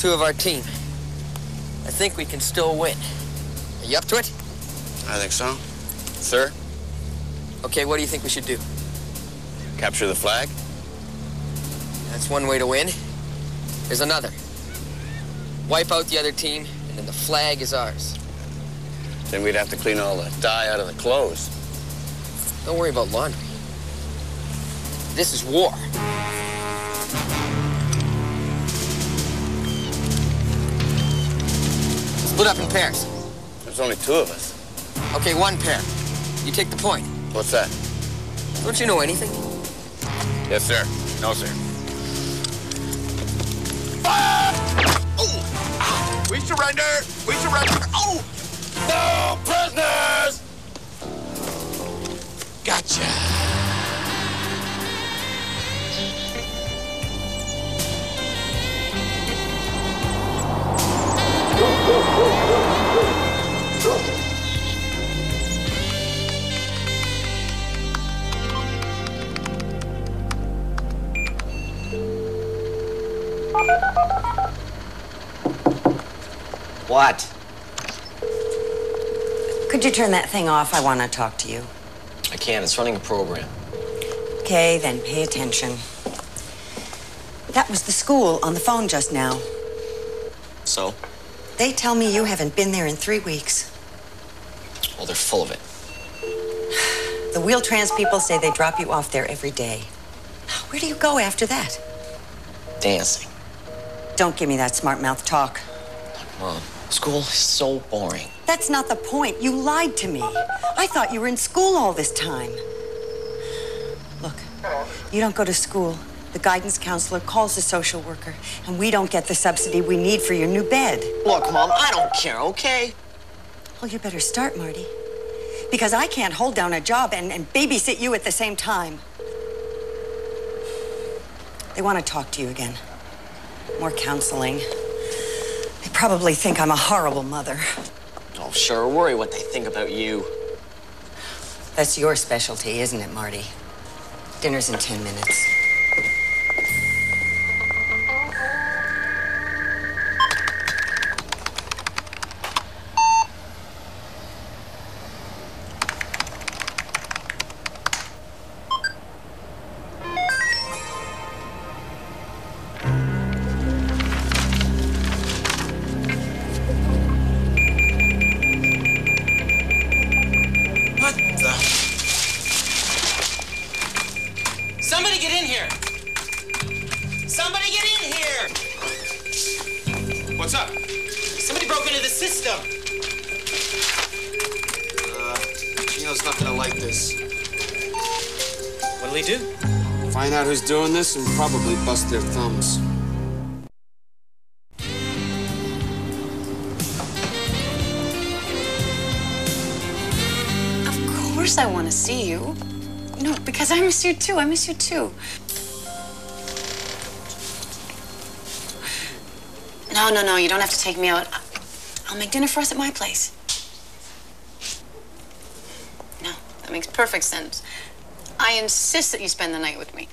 two of our team. I think we can still win. Are you up to it? I think so. Sir, Okay, what do you think we should do? capture the flag? That's one way to win. There's another. Wipe out the other team, and then the flag is ours. Then we'd have to clean all the dye out of the clothes. Don't worry about laundry. This is war. Split up in pairs. There's only two of us. Okay, one pair. You take the point. What's that? Don't you know anything? Yes, sir. No, sir. Ah! We surrender! We surrender! Oh! No prisoners! Gotcha! What? Could you turn that thing off? I want to talk to you. I can't. It's running a program. Okay, then pay attention. That was the school on the phone just now. So? They tell me you haven't been there in three weeks. Well, they're full of it. The wheel trans people say they drop you off there every day. Where do you go after that? Dancing. Don't give me that smart mouth talk. Mom, school is so boring. That's not the point. You lied to me. I thought you were in school all this time. Look, you don't go to school. The guidance counselor calls the social worker, and we don't get the subsidy we need for your new bed. Look, Mom, I don't care, okay? Well, you better start, Marty. Because I can't hold down a job and, and babysit you at the same time. They want to talk to you again. More counseling. They probably think I'm a horrible mother. Oh, sure. Worry what they think about you. That's your specialty, isn't it, Marty? Dinner's in 10 minutes. What's up? Somebody broke into the system. Uh, Gino's not gonna like this. What'll he do? Find out who's doing this and probably bust their thumbs. Of course I want to see you. No, because I miss you too. I miss you too. No, no, no. You don't have to take me out. I'll make dinner for us at my place. No, that makes perfect sense. I insist that you spend the night with me.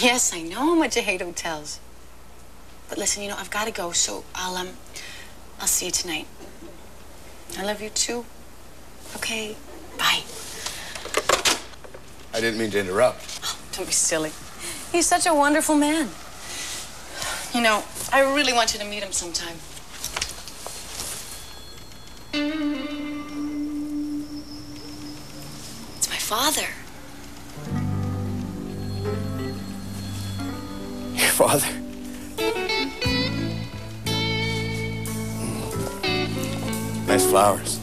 Yes, I know how much you hate hotels. But listen, you know, I've got to go, so I'll, um, I'll see you tonight. I love you too. Okay, bye. I didn't mean to interrupt. Don't be silly. He's such a wonderful man. You know, I really want you to meet him sometime. It's my father. Your father? Nice flowers.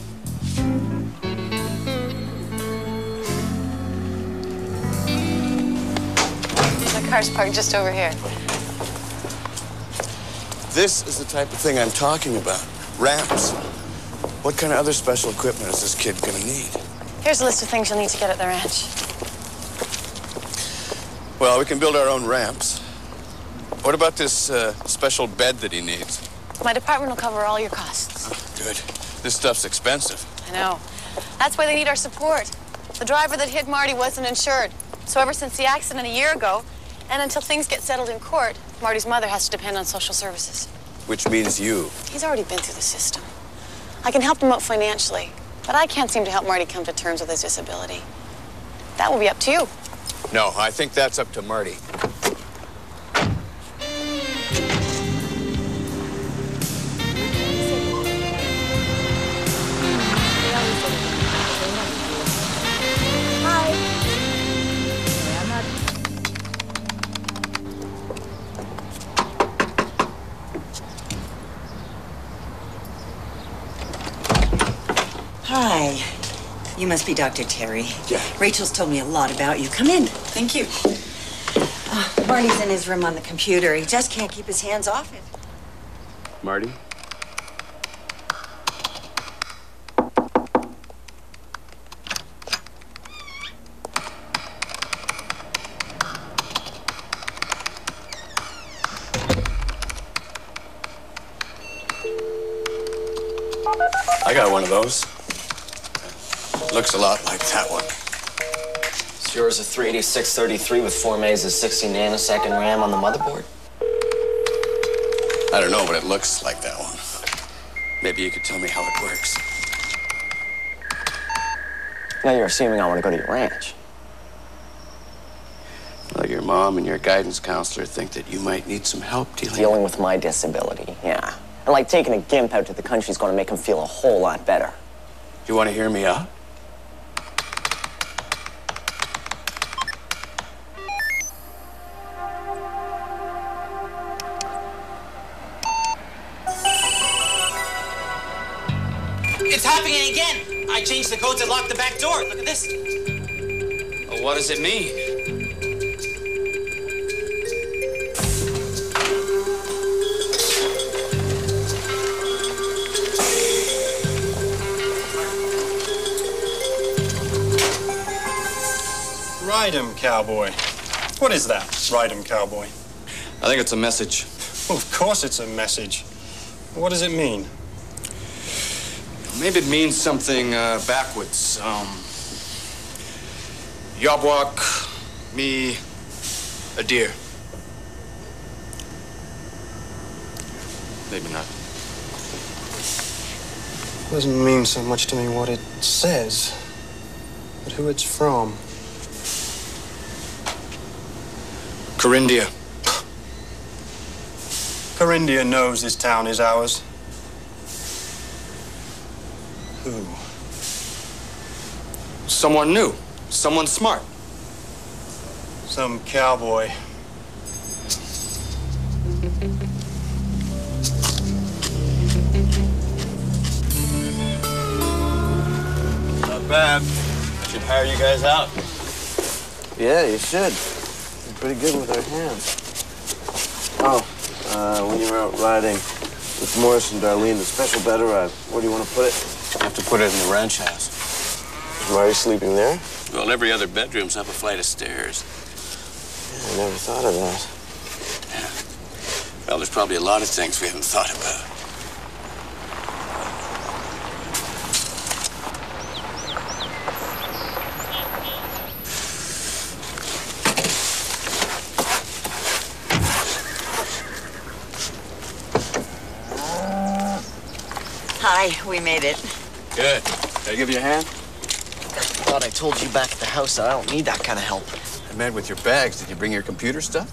Would you like a car's parked just over here. This is the type of thing I'm talking about. Ramps. What kind of other special equipment is this kid gonna need? Here's a list of things you'll need to get at the ranch. Well, we can build our own ramps. What about this uh, special bed that he needs? My department will cover all your costs. Good. This stuff's expensive. I know. That's why they need our support. The driver that hit Marty wasn't insured. So ever since the accident a year ago, and until things get settled in court, Marty's mother has to depend on social services. Which means you. He's already been through the system. I can help him out financially, but I can't seem to help Marty come to terms with his disability. That will be up to you. No, I think that's up to Marty. Must be Dr. Terry. Yeah. Rachel's told me a lot about you. Come in. Thank you. Uh, Marty's in his room on the computer. He just can't keep his hands off it. Marty? I got one of those. Looks a lot like that one. Is yours a 38633 with 4 mazes, 60 nanosecond RAM on the motherboard? I don't know, but it looks like that one. Maybe you could tell me how it works. Now you're assuming I want to go to your ranch. Well, your mom and your guidance counselor think that you might need some help dealing. Dealing with my disability, yeah. And like taking a gimp out to the country is going to make him feel a whole lot better. You want to hear me out? Codes and locked the back door. Look at this. Well, what does it mean? Ride 'em, cowboy. What is that, ride 'em, cowboy? I think it's a message. Well, of course it's a message. What does it mean? Maybe it means something uh, backwards. Um, Yabwak, me, a deer. Maybe not. It Doesn't mean so much to me what it says, but who it's from. Corindia. Corindia knows this town is ours. Someone new. Someone smart. Some cowboy. Not bad. Should hire you guys out. Yeah, you should. We're pretty good with our hands. Oh, uh, when you were out riding with Morris and Darlene, the special bed arrived. Where do you want to put it? I have to put it in the ranch house. Why are you sleeping there? Well, every other bedroom's up a flight of stairs. I never thought of that. Yeah. Well, there's probably a lot of things we haven't thought about. Hi, we made it. Good. Can I give you a hand? Thought I told you back at the house that I don't need that kind of help. I meant with your bags. Did you bring your computer stuff?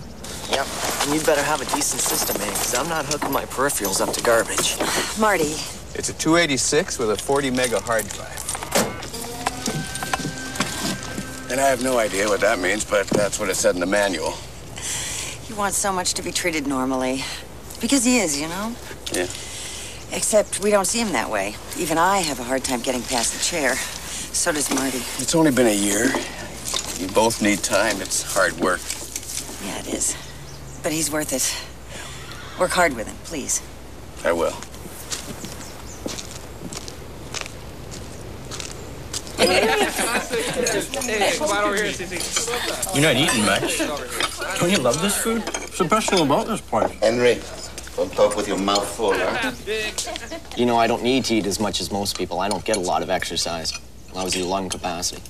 Yep. And you'd better have a decent system, eh? man, because I'm not hooking my peripherals up to garbage. Marty, It's a 286 with a 40 mega hard drive. And I have no idea what that means, but that's what it said in the manual. he wants so much to be treated normally. Because he is, you know? Yeah. Except we don't see him that way. Even I have a hard time getting past the chair. So does Marty. It's only been a year. You both need time. It's hard work. Yeah, it is. is. But he's worth it. Work hard with him, please. I will. You're not eating much. Don't you love this food? What's so special about this place? Henry, don't talk with your mouth full, huh? You know, I don't need to eat as much as most people. I don't get a lot of exercise. Lousy lung capacity.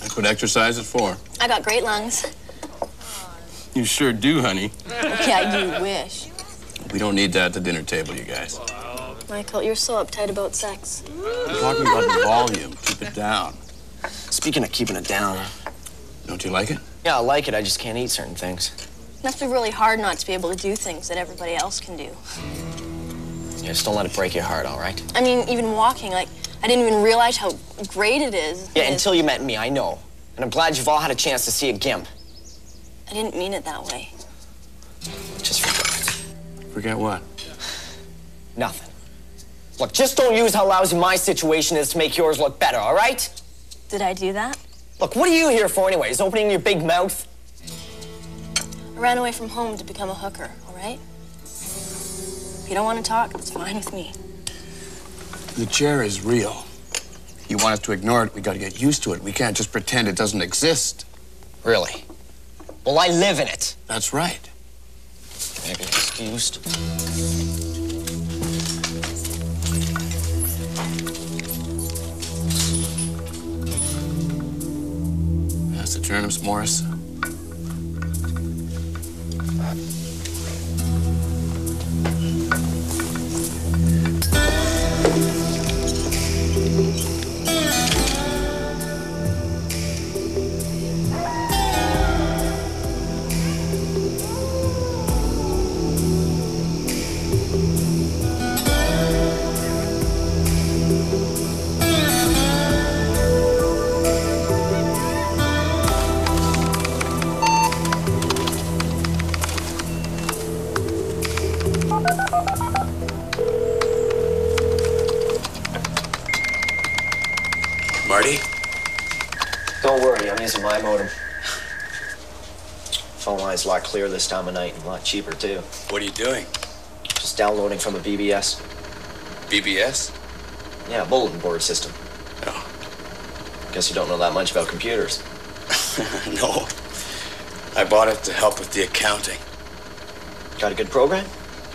That's what exercise is for. I got great lungs. You sure do, honey. Yeah, you wish. We don't need that at the dinner table, you guys. Michael, you're so uptight about sex. I'm talking about the volume. Keep it down. Speaking of keeping it down, Don't you like it? yeah, I like it. I just can't eat certain things. Must be really hard not to be able to do things that everybody else can do. Yeah, just don't let it break your heart, all right? I mean, even walking, like, I didn't even realize how great it is. Yeah, It is- until you met me, I know. And I'm glad you've all had a chance to see a gimp. I didn't mean it that way. Just forget. Forget what? Nothing. Look, just don't use how lousy my situation is to make yours look better, all right? Did I do that? Look, what are you here for anyways? Opening your big mouth? I ran away from home to become a hooker, all right? If you don't want to talk, it's fine with me. The chair is real. You want us to ignore it, we gotta get used to it. We can't just pretend it doesn't exist. Really? Well, I live in it. That's right. I be excused? That's the turnips, Morris. Don't worry, I'm using my modem. Phone line's a lot clearer this time of night and a lot cheaper, too. What are you doing? Just downloading from a BBS. BBS? Yeah, bulletin board system. Oh. Guess you don't know that much about computers. no. I bought it to help with the accounting. Got a good program?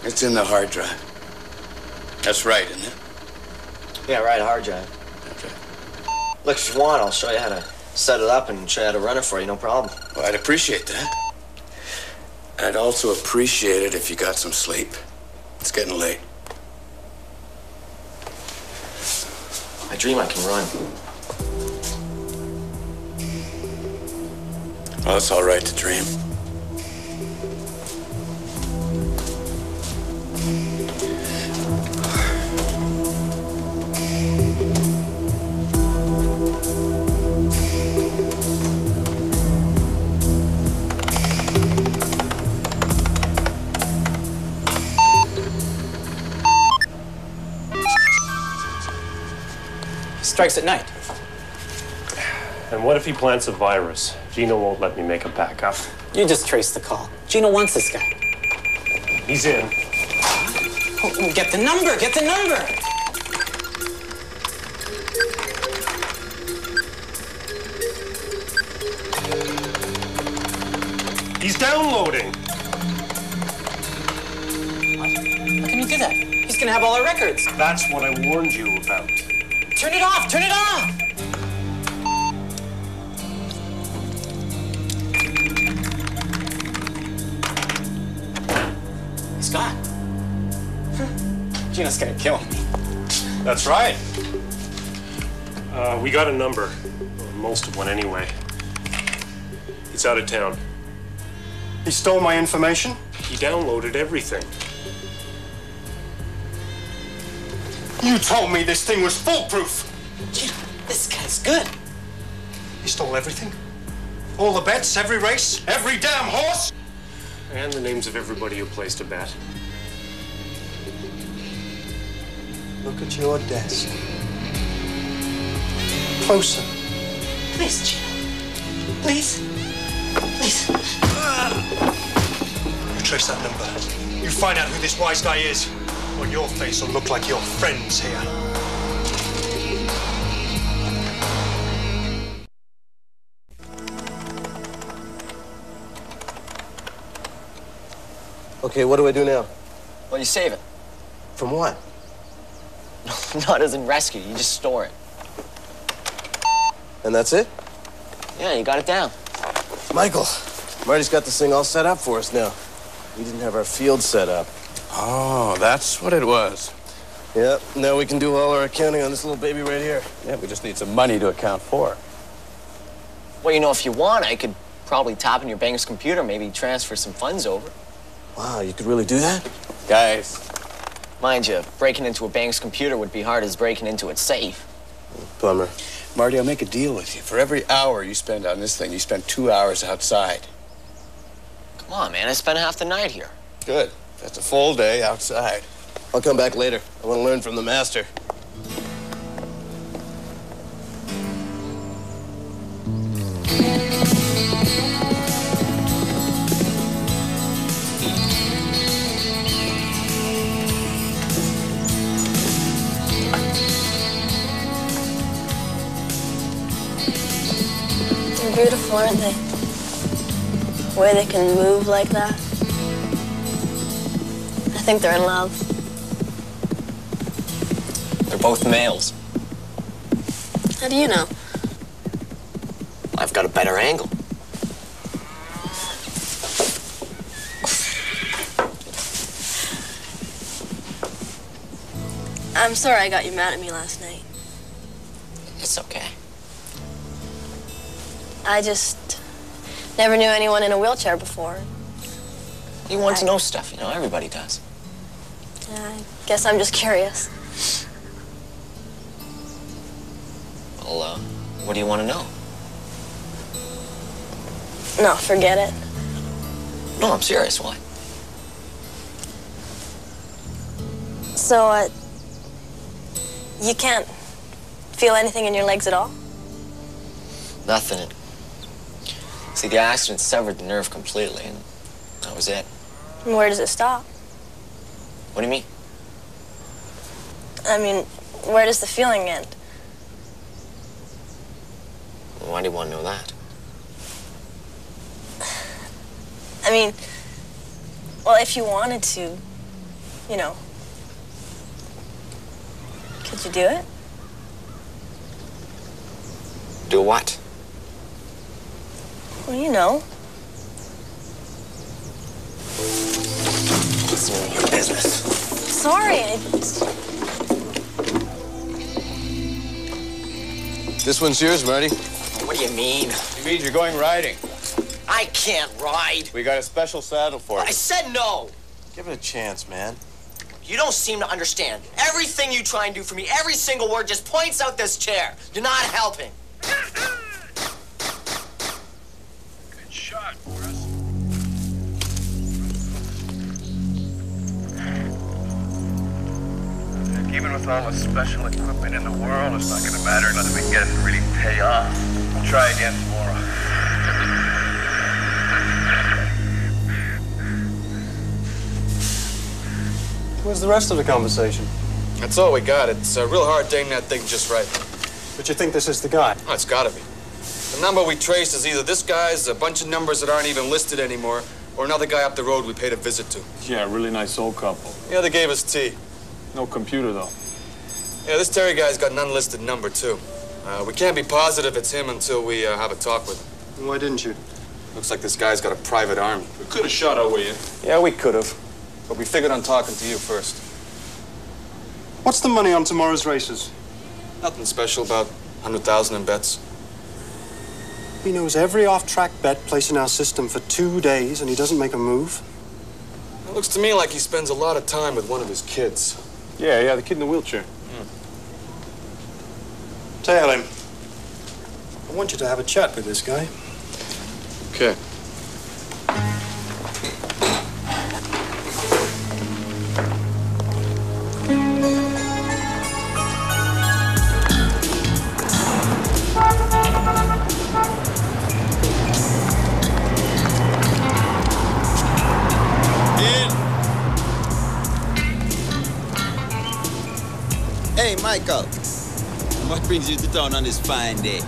It's in the hard drive. That's right, isn't it? Yeah, right, hard drive. Okay. Look, if you want, I'll show you how to set it up and try to run it for you, no problem. Well, I'd appreciate that. I'd also appreciate it if you got some sleep. It's getting late. I dream I can run. Well, it's all right to dream. Strikes at night. And what if he plants a virus? Gino won't let me make a backup. You just trace the call. Gino wants this guy. He's in. Oh, oh, get the number. Get the number. He's downloading. How can you do that? He's gonna have all our records. That's what I warned you about. Turn it off. Turn it off. Scott. Gino's gonna kill me. That's right. Uh, we got a number. Or most of one, anyway. He's out of town. He stole my information? He downloaded everything. You told me this thing was foolproof. Gino, this guy's good. He stole everything? All the bets, every race, every damn horse? And the names of everybody who placed a bet. Look at your desk. Closer. Please, Gino. Please. Please. trace that number. You find out who this wise guy is, or your face will look like your friends here. Okay, what do I do now? Well, you save it. From what? Not as in rescue, you just store it. And that's it? Yeah, you got it down. Michael, Marty's got this thing all set up for us now. We didn't have our field set up. Oh, that's what it was. Yep, now we can do all our accounting on this little baby right here. Yeah, we just need some money to account for. Well, you know, if you want, I could probably tap in your bank's computer, maybe transfer some funds over. Wow, you could really do that? Guys. Mind you, breaking into a bank's computer would be hard as breaking into its safe. Plumber. Marty, I'll make a deal with you. For every hour you spend on this thing, you spend two hours outside. Come on, man, I spent half the night here. Good. That's a full day outside. I'll come back later. I want to learn from the master. They're beautiful, aren't they? The way they can move like that. I think they're in love. They're both males. How do you know? I've got a better angle. I'm sorry I got you mad at me last night. It's okay. I just never knew anyone in a wheelchair before. You want to know stuff, you know, everybody does. I guess I'm just curious. Well, uh, what do you want to know? No, forget it. No, I'm serious. Why? So, uh, you can't feel anything in your legs at all? Nothing. See, the accident severed the nerve completely, and that was it. And where does it stop? What do you mean? I mean, where does the feeling end? Why do you want to know that? I mean, well, if you wanted to, you know, could you do it? Do what? Well, you know. It's none of your business. Sorry. I... This one's yours, Marty. What do you mean? It means you're going riding. I can't ride. We got a special saddle for you. I said no. Give it a chance, man. You don't seem to understand. Everything you try and do for me, every single word just points out this chair. You're not helping. Even with all the special equipment in the world, it's not gonna matter unless we get it to really pay off. I'll try again tomorrow. Where's the rest of the conversation? That's all we got. It's a real hard dang that thing just right. But you think this is the guy? Oh, it's gotta be. The number we traced is either this guy's, a bunch of numbers that aren't even listed anymore, or another guy up the road we paid a visit to. Yeah, really nice old couple. Yeah, they gave us tea. No computer, though. Yeah, this Terry guy's got an unlisted number, too. Uh, we can't be positive it's him until we uh, have a talk with him. Why didn't you? Looks like this guy's got a private army. We could have shot our way in. Yeah, we could have. But we figured on talking to you first. What's the money on tomorrow's races? Nothing special, about 100,000 in bets. He knows every off-track bet placed in our system for two days, and he doesn't make a move. It looks to me like he spends a lot of time with one of his kids. Yeah, yeah, the kid in the wheelchair. Tell him. I want you to have a chat with this guy. Okay. Brings you to town on this fine day?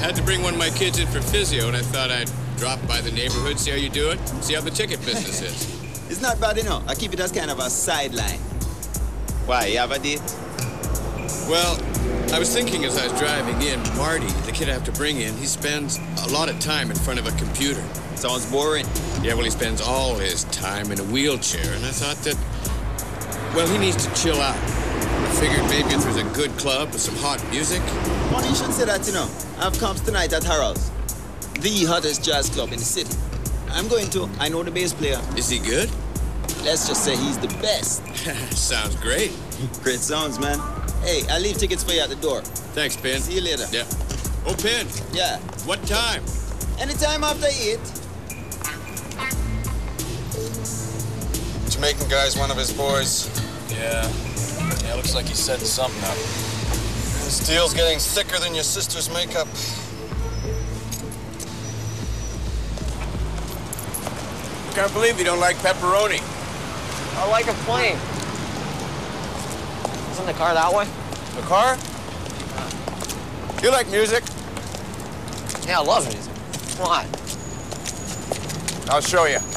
Had to bring one of my kids in for physio, and I thought I'd drop by the neighborhood, see how you do it, see how the ticket business is. It's not bad, you know. I keep it as kind of a sideline. Why, you have a date? Well, I was thinking as I was driving in, Marty, the kid I have to bring in, he spends a lot of time in front of a computer. Sounds boring. Yeah, well, he spends all his time in a wheelchair, and I thought that, well, he needs to chill out. I figured maybe if there's a good club with some hot music. Funny you should say that, you know. I've comes tonight at Harold's, the hottest jazz club in the city. I'm going to. I know the bass player. Is he good? Let's just say he's the best. Sounds great. Great sounds, man. Hey, I'll leave tickets for you at the door. Thanks, Pin. See you later. Yeah. Oh, Pin. Yeah. What time? Anytime after eight. Jamaican guy's one of his boys. Yeah. Yeah, looks like he's setting something up. This deal's getting thicker than your sister's makeup. I Can't believe you don't like pepperoni. I like a plain. Isn't the car that way? The car? You like music? Yeah, I love music. Come on. I'll show you.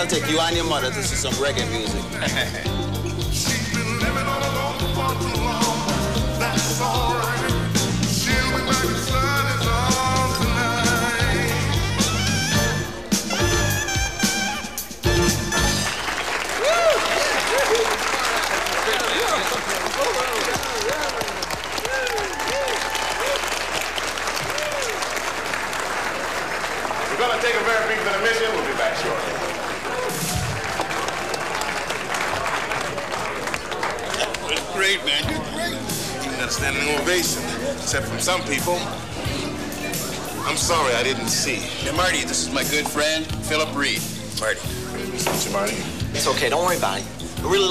I'll take you and your mother to see some reggae music.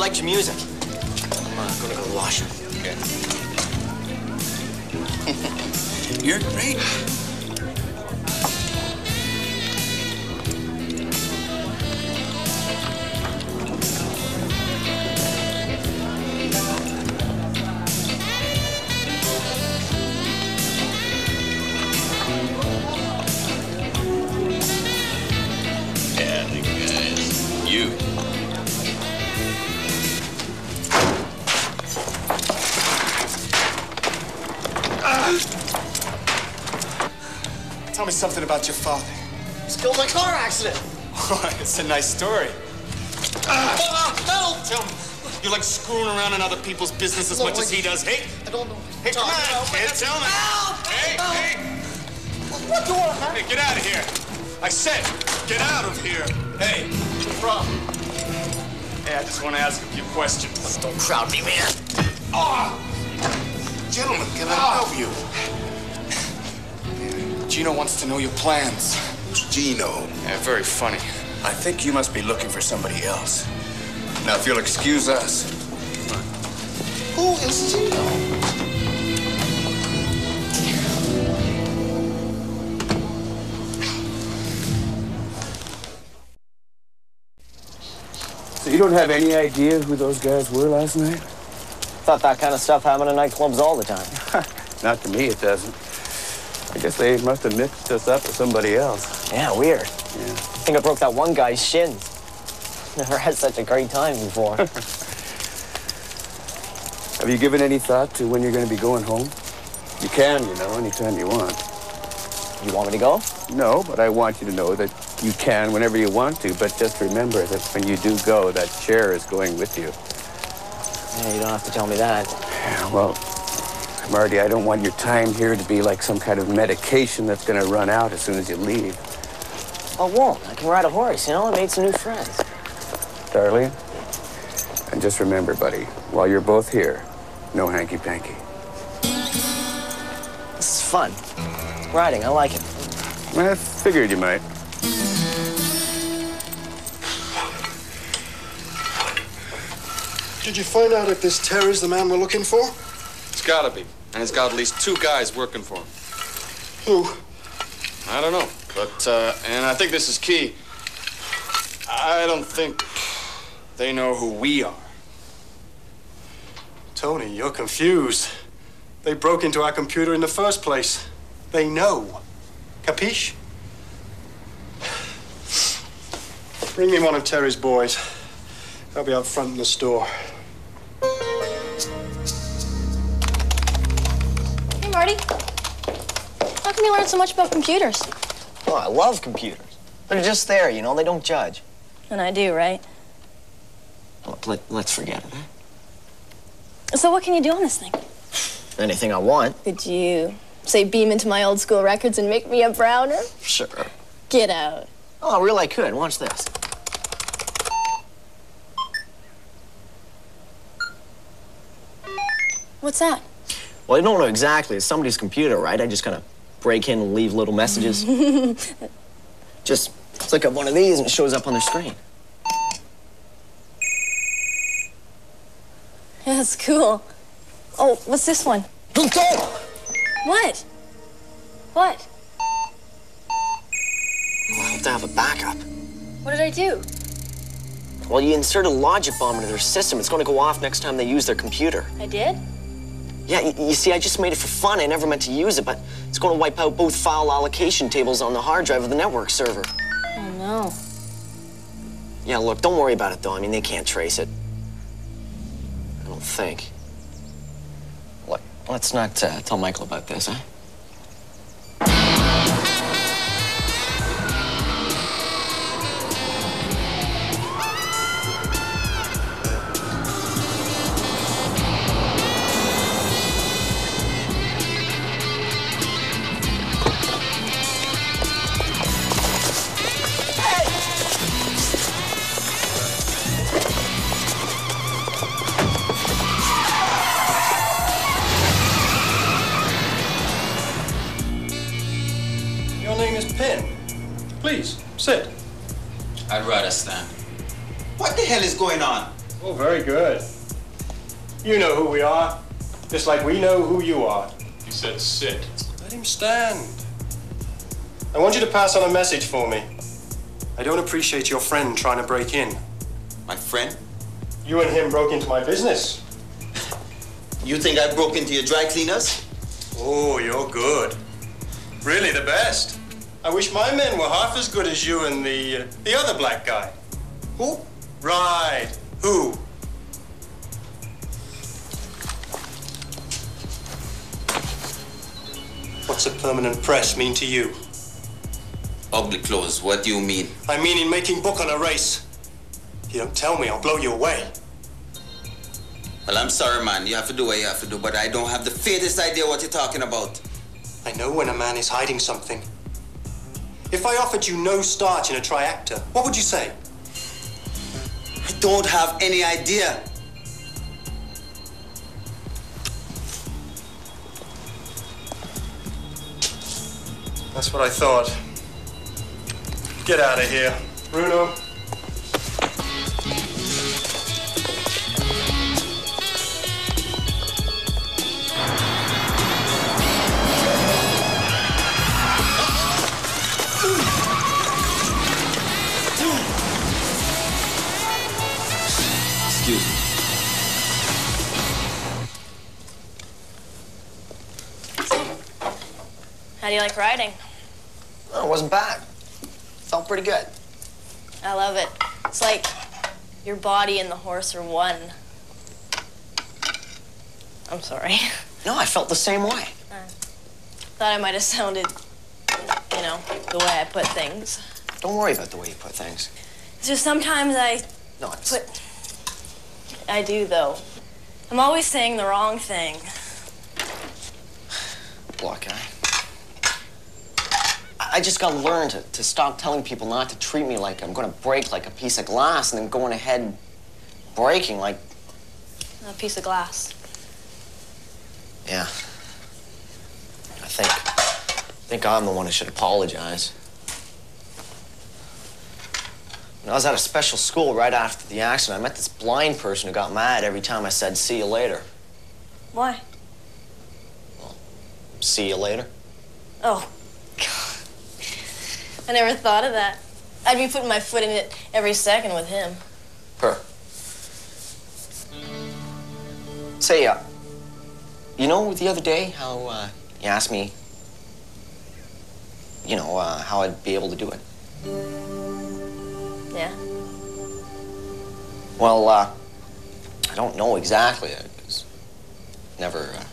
liked your music. I'm uh, gonna go the washroom. Okay. You're great. It's a nice story. Ah, help! Tell me, you like screwing around in other people's business as No, much as he does? Hey, I don't know. hey, come on, about kid, tell me. Help! Hey, Help! hey. What do you want, man? Hey, get out of here. I said, get out of here. Hey, what's the? Hey, I just want to ask a few questions. Don't crowd me, man. Ah! Gentlemen, can I help you? Gino wants to know your plans. Gino. Yeah, very funny. I think you must be looking for somebody else. Now, if you'll excuse us. Who is Gino? So you don't have any idea who those guys were last night? Thought that kind of stuff happened in nightclubs all the time. Not to me, it doesn't. I guess they must have mixed us up with somebody else. Yeah, weird. Yeah. I think I broke that one guy's shins. Never had such a great time before. Have you given any thought to when you're going to be going home? You can, you know, anytime you want. You want me to go? No, but I want you to know that you can whenever you want to. But just remember that when you do go, that chair is going with you. Yeah, you don't have to tell me that. Yeah, well, Marty, I don't want your time here to be like some kind of medication that's going to run out as soon as you leave. I won't. I can ride a horse, you know? I made some new friends. Darlene, and just remember, buddy, while you're both here, no hanky-panky. This is fun. Riding, I like it. I figured you might. Did you find out if this Terry's the man we're looking for? It's gotta be. And he's got at least two guys working for him. Who? I don't know. But, uh, and I think this is key. I don't think they know who we are. Tony, you're confused. They broke into our computer in the first place. They know. Capiche? Bring me one of Terry's boys. I'll be out front in the store. Hey, Marty. How come you learn so much about computers? Oh, I love computers. They're just there, you know? They don't judge. And I do, right? Let, let's forget it, huh? So what can you do on this thing? Anything I want. Could you, say, beam into my old school records and make me a browner? Sure. Get out. Oh, really, I could. Watch this. What's that? Well, I don't know exactly. It's somebody's computer, right? I just kind of break in and leave little messages. just click up one of these and it shows up on their screen. Yeah, that's cool. Oh, what's this one? What? What? Well, I have to have a backup. What did I do? Well, you insert a logic bomb into their system. It's going to go off next time they use their computer. I did? Yeah, you, you see, I just made it for fun. I never meant to use it, but it's going to wipe out both file allocation tables on the hard drive of the network server. Oh, no. Yeah, look, don't worry about it, though. I mean, they can't trace it. I don't think. Look, let's not uh, tell Michael about this, huh? Just like we know who you are. He said sit. Let him stand. I want you to pass on a message for me. I don't appreciate your friend trying to break in. My friend? You and him broke into my business. You think I broke into your dry cleaners? Oh, you're good. Really the best. I wish my men were half as good as you and the uh, the other black guy. Who? Right. Who? What's a permanent press mean to you? Ugly clothes, what do you mean? I mean in making book on a race. If you don't tell me, I'll blow you away. Well, I'm sorry, man. You have to do what you have to do, but I don't have the faintest idea what you're talking about. I know when a man is hiding something. If I offered you no starch in a triactor, what would you say? I don't have any idea. That's what I thought. Get out of here. Bruno. How do you like riding? Oh, it wasn't bad. Felt pretty good. I love it. It's like your body and the horse are one. I'm sorry. No, I felt the same way. Uh, thought I might have sounded, you know, the way I put things. Don't worry about the way you put things. It's just sometimes I No, it's... put. I do, though. I'm always saying the wrong thing. Look, I... I just gotta learn to, to stop telling people not to treat me like I'm gonna break like a piece of glass and then going ahead breaking like... A piece of glass. Yeah. I think... I think I'm the one who should apologize. When I was at a special school right after the accident, I met this blind person who got mad every time I said, see you later. Why? Well, See you later? Oh. I never thought of that. I'd be putting my foot in it every second with him. Her. Say, uh, you know the other day how uh, you asked me, you know, uh, how I'd be able to do it? Yeah. Well, uh, I don't know exactly. I've never uh,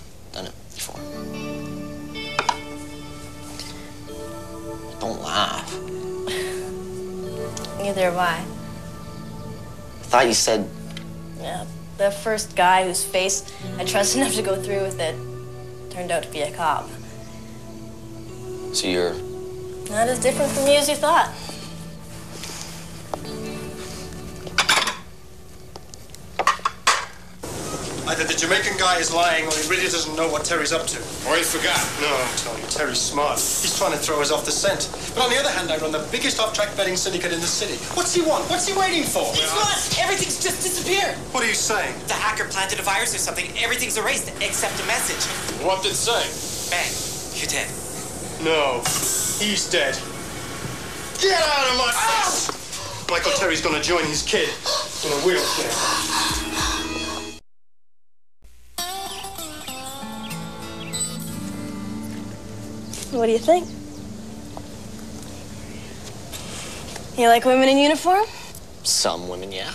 Don't laugh. Neither have I. I thought you said, Yeah. The first guy whose face I trusted enough to go through with it turned out to be a cop. so you're. Not as different from you as you thought. Either the Jamaican guy is lying or he really doesn't know what Terry's up to. Or he forgot. No, I'm telling you, Terry's smart. He's trying to throw us off the scent. But on the other hand, I run the biggest off-track betting syndicate in the city. What's he want? What's he waiting for? It's not! Everything's just disappeared! What are you saying? The hacker planted a virus or something. Everything's erased except a message. What did it say? Bang. You're dead. No, he's dead. Get out of my face! Michael Terry's gonna join his kid in a wheelchair. What do you think? You like women in uniform? Some women, yeah.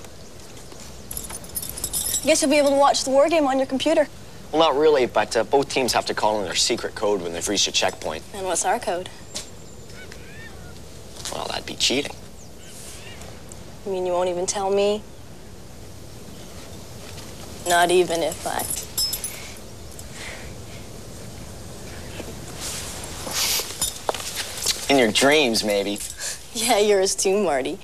I guess you'll be able to watch the war game on your computer. Well, not really, but uh, both teams have to call in their secret code when they've reached a checkpoint. And what's our code? Well, that'd be cheating. You mean you won't even tell me? Not even if I. In your dreams, maybe. Yeah, yours too, Marty.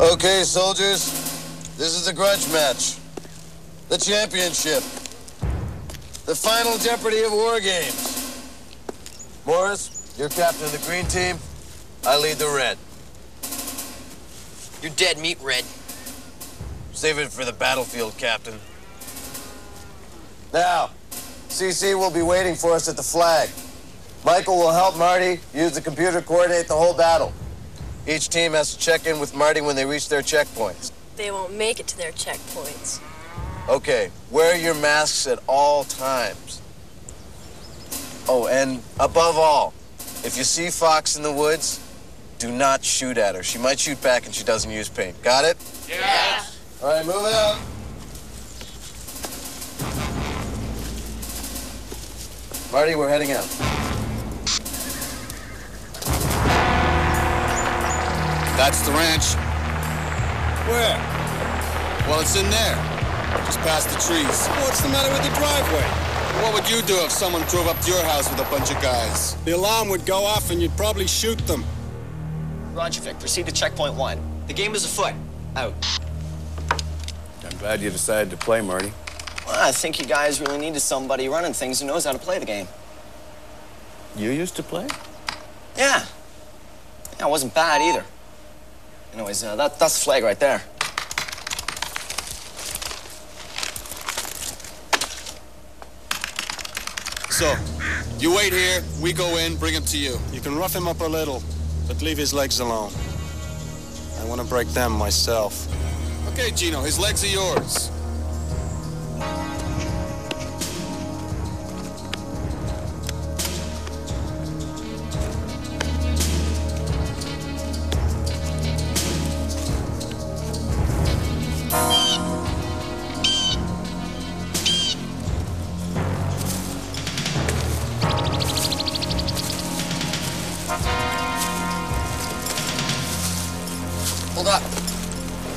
Okay, soldiers, this is the grudge match. The championship. The final jeopardy of war games. Morris, you're captain of the green team. I lead the red. You're dead meat, Red. Save it for the battlefield, Captain. Now, CC will be waiting for us at the flag. Michael will help Marty use the computer to coordinate the whole battle. Each team has to check in with Marty when they reach their checkpoints. They won't make it to their checkpoints. Okay, wear your masks at all times. Oh, and above all, if you see Fox in the woods, do not shoot at her. She might shoot back and she doesn't use paint. Got it? Yeah. All right, move it out. Marty, we're heading out. That's the ranch. Where? Well, it's in there. Just past the trees. What's the matter with the driveway? What would you do if someone drove up to your house with a bunch of guys? The alarm would go off and you'd probably shoot them. Roger, Vic. Proceed to checkpoint one. The game is afoot. Out. I'm glad you decided to play, Marty. Well, I think you guys really needed somebody running things who knows how to play the game. You used to play? Yeah. Yeah, it wasn't bad either. Anyways, uh, that, that's the flag right there. So, you wait here, we go in, bring him to you. You can rough him up a little, but leave his legs alone. I want to break them myself. Okay, Gino, his legs are yours.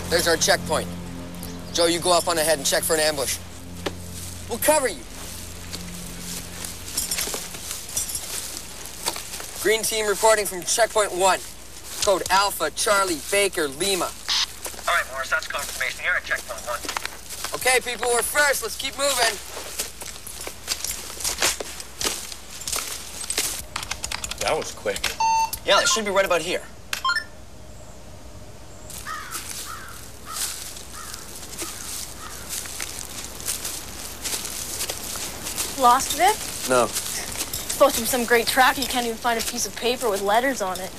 There's our checkpoint. Joe, you go up on ahead and check for an ambush. We'll cover you. Green team reporting from checkpoint one. Code Alpha, Charlie, Baker, Lima. All right, Morris, that's confirmation. You're at checkpoint one. Okay, people, we're first. Let's keep moving. That was quick. Yeah, it should be right about here. Lost Vic? No. It's supposed to be some great track. You can't even find a piece of paper with letters on it.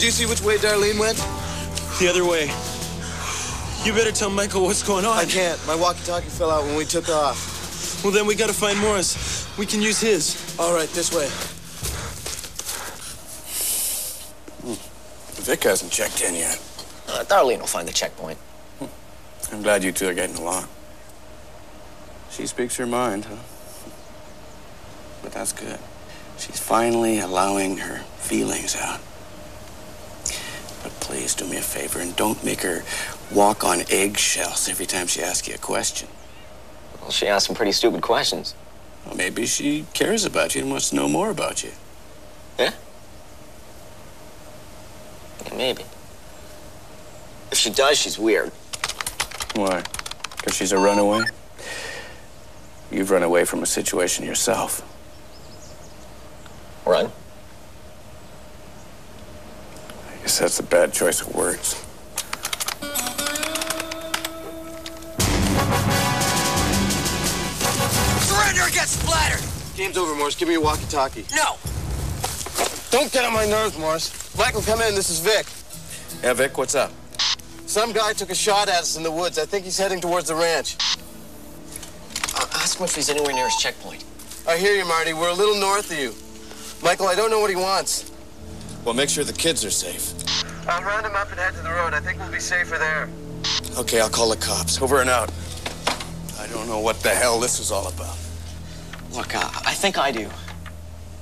Did you see which way Darlene went? The other way. You better tell Michael what's going on. I can't. My walkie-talkie fell out when we took off. Well, then we gotta find Morris. We can use his. All right, this way. Vic hasn't checked in yet. Uh, Darlene will find the checkpoint. I'm glad you two are getting along. She speaks her mind, huh? But that's good. She's finally allowing her feelings out. Please do me a favor and don't make her walk on eggshells every time she asks you a question. Well, she asked some pretty stupid questions. Well, maybe she cares about you and wants to know more about you. Yeah? Yeah, maybe. If she does, she's weird. Why? Because she's a runaway? You've run away from a situation yourself. Run? I guess that's a bad choice of words. Surrender or get splattered! Game's over, Morris. Give me your walkie-talkie. No! Don't get on my nerves, Morris. Michael, come in. This is Vic. Yeah, Vic, what's up? Some guy took a shot at us in the woods. I think he's heading towards the ranch. Uh, ask him if he's anywhere near his checkpoint. I hear you, Marty. We're a little north of you. Michael, I don't know what he wants. Well, make sure the kids are safe. I'll round them up and head to the road. I think we'll be safer there. Okay, I'll call the cops. Over and out. I don't know what the hell this is all about. Look, uh, I think I do.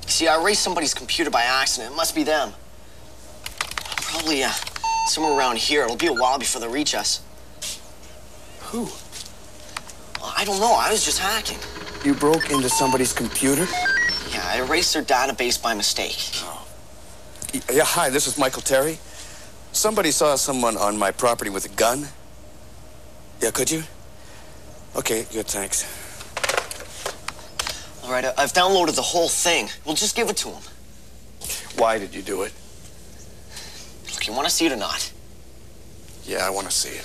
See, I erased somebody's computer by accident. It must be them. Probably uh, somewhere around here. It'll be a while before they reach us. Who? Well, I don't know. I was just hacking. You broke into somebody's computer? Yeah, I erased their database by mistake. Y- Yeah, hi, this is Michael Terry. Somebody saw someone on my property with a gun. Yeah, could you? Okay, good, thanks. All right, I- I've downloaded the whole thing. We'll just give it to him. Why did you do it? Look, you want to see it or not? Yeah, I want to see it.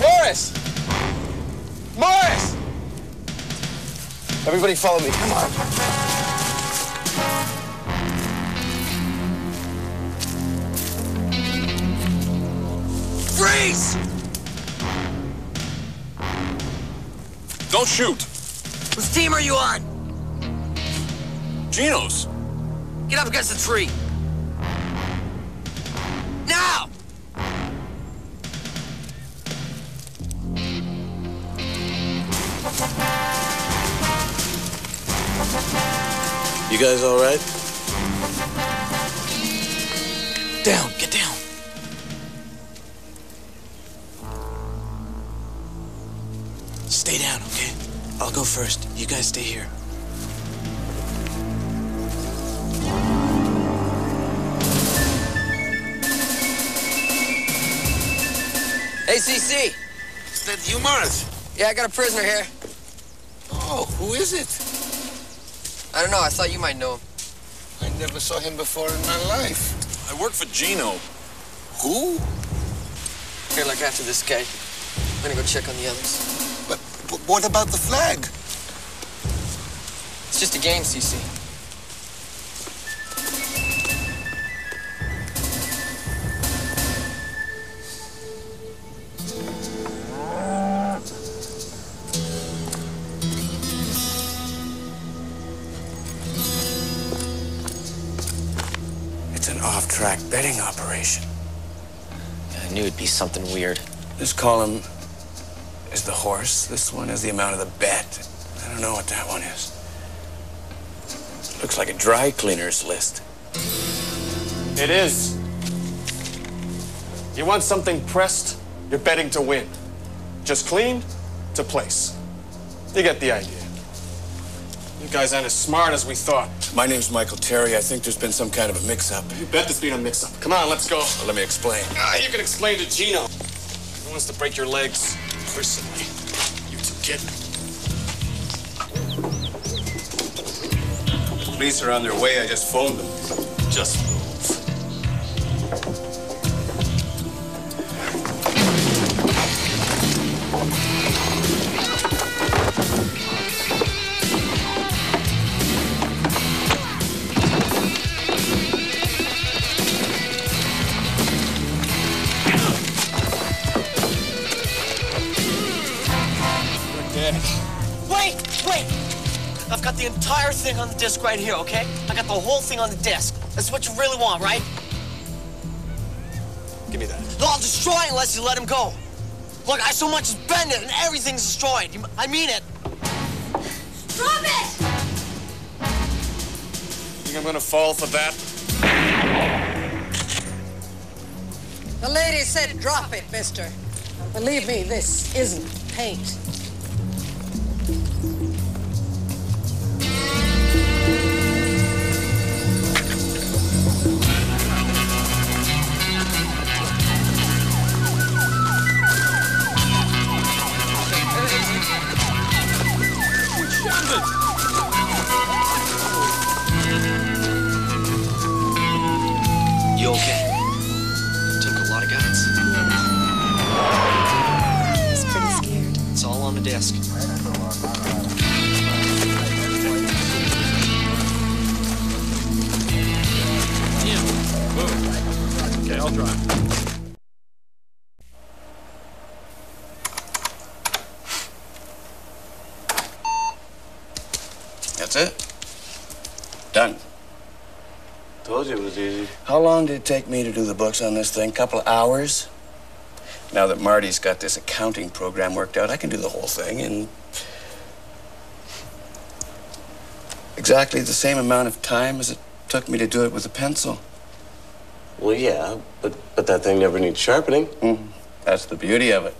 Morris! Morris! Everybody follow me. Come on. Freeze! Don't shoot. Whose team are you on? Gino's. Get up against the tree. Guys all right? Down, get down. Stay down, okay? I'll go first. You guys stay here. ACC! Is that you, Morris? Yeah, I got a prisoner here. Oh, who is it? I don't know, I thought you might know him. I never saw him before in my life. I work for Gino. Who? Here, look after this guy. I'm gonna go check on the others. But, but what about the flag? It's just a game, CC. Knew it'd be something weird. This column is the horse. This one is the amount of the bet. I don't know what that one is. Looks like a dry cleaner's list. It is. You want something pressed, you're betting to win. Just cleaned to place. You get the idea. You guys aren't as smart as we thought. My name's Michael Terry. I think there's been some kind of a mix-up. You bet there's been a mix-up. Come on, let's go. Well, let me explain. Ah, you can explain to Gino. He wants to break your legs personally. You two kid. The police are on their way. I just phoned them. Just thing on the disc right here, okay? I got the whole thing on the disc. That's what you really want, right? Give me that. No, I'll destroy it unless you let him go. Look, I so much as bend it and everything's destroyed. I mean it. Drop it! Think I'm gonna fall for that? The lady said drop it, mister. Believe me, this isn't paint. How long did it take me to do the books on this thing? Couple of hours? Now that Marty's got this accounting program worked out, I can do the whole thing in exactly the same amount of time as it took me to do it with a pencil. Well, yeah, but but that thing never needs sharpening. Mm, that's the beauty of it.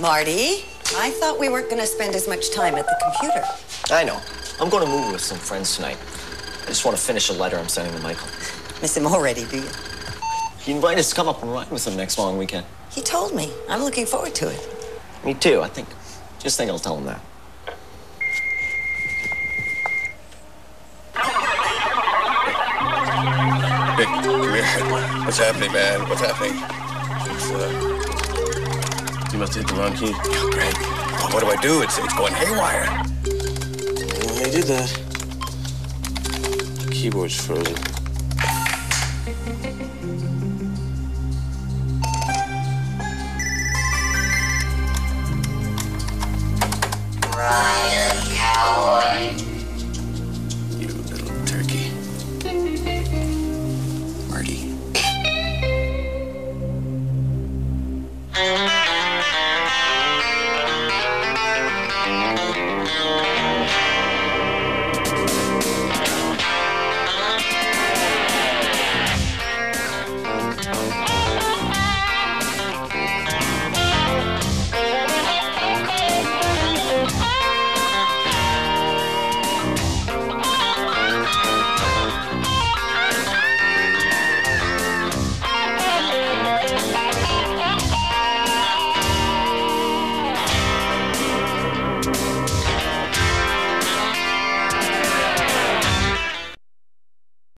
Marty, I thought we weren't going to spend as much time at the computer. I know. I'm going to move with some friends tonight. I just want to finish a letter I'm sending to Michael. Miss him already, do you? He invited us to come up and ride with him next long weekend. He told me. I'm looking forward to it. Me too, I think. Just think I'll tell him that. Vic, come here. What's happening, man? What's happening? It's, uh... You must have hit the wrong key. Yeah, great. Well, what do I do? It's, it's going haywire. I did that. Keyboard's frozen.